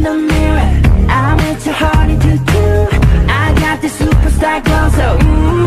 in the mirror I'm into heart into two. I got the superstar glow so ooh.